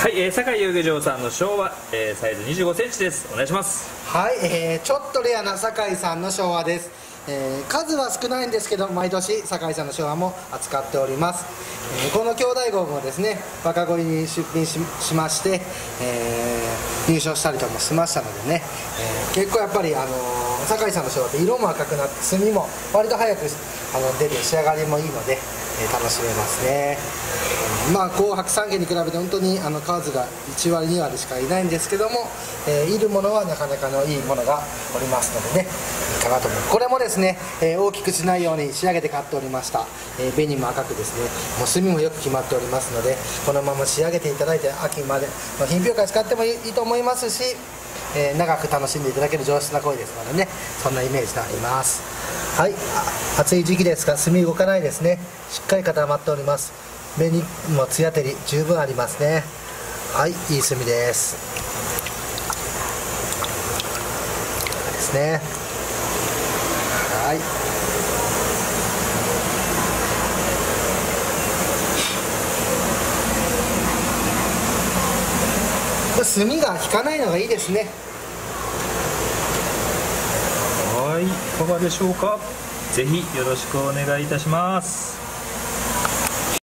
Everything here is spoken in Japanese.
はい、えー、酒井遊漁場さんの昭和、えー、サイズ2 5センチです。お願いします。はい、えー、ちょっとレアな酒井さんの昭和です、えー、数は少ないんですけど毎年酒井さんの昭和も扱っております、えー、この兄弟号もですね若鯉に出品しまして、えー、優勝したりとかもしましたのでね、えー、結構やっぱり、あのー、酒井さんの仕事って色も赤くなって墨も割と早くあの出る仕上がりもいいので、えー、楽しめますね、えー、まあ紅白三軒に比べて本当にあの数が1割2割しかいないんですけども、え、いるものはなかなかのいいものがおりますのでね。かなと思いますこれもですね、えー、大きくしないように仕上げて買っておりました、えー、紅も赤くですね。もう墨もよく決まっておりますのでこのまま仕上げていただいて秋まで、まあ、品評会使ってもいいと思いますしえー、長く楽しんでいただける上質な声ですのでねそんなイメージであります。はい暑い時期ですが炭動かないですね。しっかり固まっております。目にもツヤ照り十分ありますね。はいいい炭です。ですね。はい。炭が引かないのがいいですね。はい。いかがでしょうか？ぜひよろしくお願いいたします。